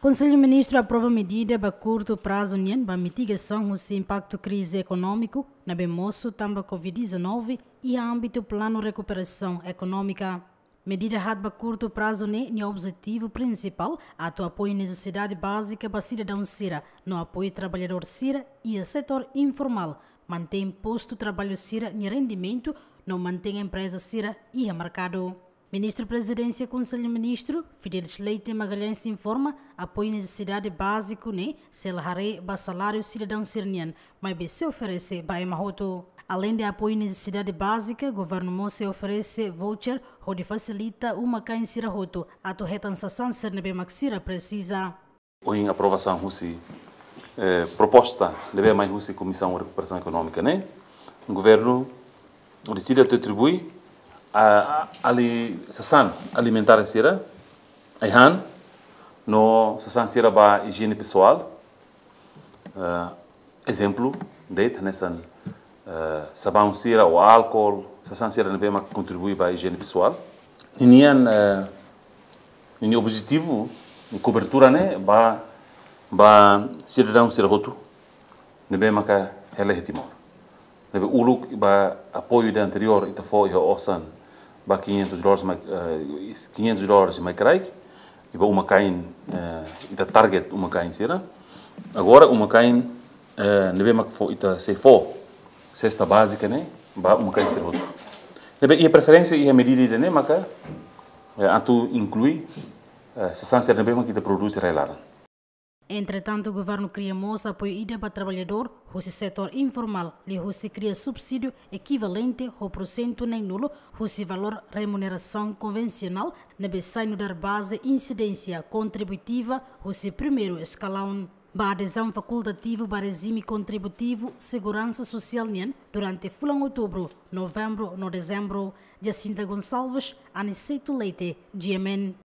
Conselho Ministro aprova medida para curto prazo para mitigação do impacto crise econômico na bemoço também Covid-19 e âmbito plano recuperação econômica. Medida para curto prazo né, no objetivo principal a apoio necessidade básica para cidadão Sira, no apoio trabalhador Sira e a setor informal, mantém posto trabalho Sira em rendimento, não mantém empresa Sira e a mercado. Ministro Presidência Conselho Ministro, Fidelis Leite Magalhães informa apoio necessidade básico né, selharé para salário cidadão sirnian, mas se oferece para Mahoto. Além de apoio necessidade básica, governo Moça oferece voucher onde facilita uma cain sirahoto, a torretansação sernebe maxira precisa. Em aprovação russi eh, proposta deve mais russi Comissão de Recuperação Econômica, né? O governo decide atribuir ali sasan alimentar sira aihan no sasan sira ba higiene pessoal. Uh, exemplo date nessa uh, sabão sira ou álcool sasan sira não bema contribui para a higiene pessoal. Nian uh, ni objetivo cobertura né ba ba cidadão sira roto não bema ka hele hitimor. Nebe uluk ba apoio da anterior ita foi o osan ba 500 dólares mai uh, 500 dólares mai crai e ba uma cain uh, ita target uma cain sira agora uma cain uh, nebe mak fo ita se fo cesta básica né ba uma cain sira outro e preferência e a medida né maka uh, atu inclui uh, se sanser nebe mak ita produz relar Entretanto, o governo cria moça apoio ida para trabalhador, o setor informal, lhe o cria subsídio equivalente ao porcento nem nulo, o valor remuneração convencional, na dar base incidência contributiva, o primeiro escalão. Ba adesão facultativa para regime contributivo segurança social durante fulano outubro, novembro no dezembro. Jacinta Gonçalves, Aniceto Leite, GMN.